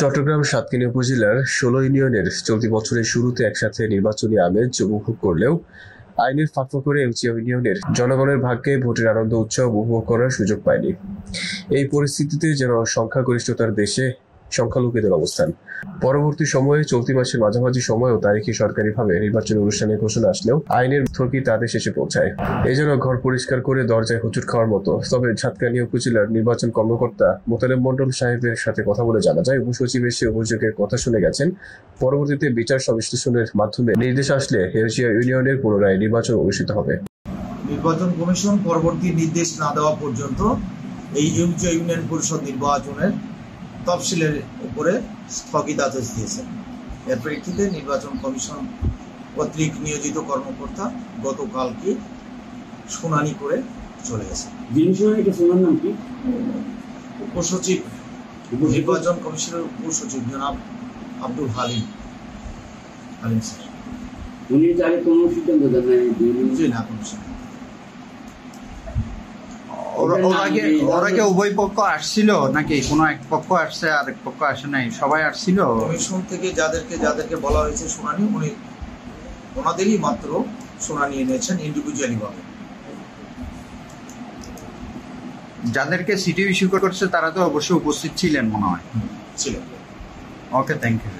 চট্টগ্রাম সাতকিনী উপজেলার ষোলো ইউনিয়নের চলতি বছরের শুরুতে একসাথে নির্বাচনী আমেজ উপভোগ করলেও আইনের ফাঁকফা করে এউচিয়া ইউনিয়নের জনগণের ভাগ্যে ভোটের আনন্দ উৎসব উপভোগ করার সুযোগ পায়নি। এই পরিস্থিতিতে যেন সংখ্যাগরিষ্ঠতার দেশে সংখ্যালঘুদের অবস্থান। পরবর্তী সময়ে চলতি মাসের মাঝামাঝি সময়েও তারিখে সরকারিভাবে নির্বাচনী অনুষ্ঠানের ঘোষণা আসলেও আইনের থকি তাদের শেষে পৌঁছায়। এজন্য ঘর পরিষ্কার করে দরজায় হুচুট খাওয়ার মতো। তবে ঝাতকানি উপজেলার নির্বাচন কর্মকর্তা মোতালেব মন্ডল সাহেবের সাথে কথা বলে জানা যায়, উপসচিব এসে অভিযোগের কথা শুনে গেছেন। পরবর্তীতে বিচার সংশ্লেষণের মাধ্যমে নির্দেশ আসলে হেরজিয়া ইউনিয়নের পুনরায় নির্বাচন অনুষ্ঠিত হবে। নির্বাচন কমিশন পরবর্তী নির্দেশ না দেওয়া পর্যন্ত এই ইউনিয়ন পরিষদ নির্বাচনের তফসিলের উপরে স্থগিতাদেশ দিয়েছেন এর প্রেক্ষিতে নির্বাচন কমিশন কর্তৃক নিয়োজিত কর্মকর্তা গতকালকে শুনানি করে চলে গেছে। উপসচিব নির্বাচন কমিশনের উপসচিব জনাব আব্দুল হালিম হালিম স্যার। উনি তাহলে কোনো সিদ্ধান্ত দেন না কমিশন ওরা- ওদের ওরা নাম কি কি? ওরা কি উভয় পক্ষ আসছিল নাকি? কোনো এক পক্ষ আসছে আর এক পক্ষ আসে নাই? সবাই আসছিল? কমিশন থেকে যাদেরকে যাদেরকে বলা হয়েছে শুনানি উনি ওনাদেরই মাত্র শুনানি এনেছেন ইন্ডিভিজুয়ালি ভাবে যাদেরকে সিটি ইস্যু করছে তারা তো অবশ্যই উপস্থিত ছিলেন মনে হয়। ছিলেন। Okay thank you